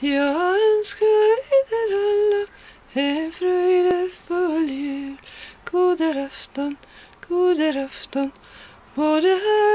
Jag önskar er alla en fröjdefull jul. God afton, god afton, både här.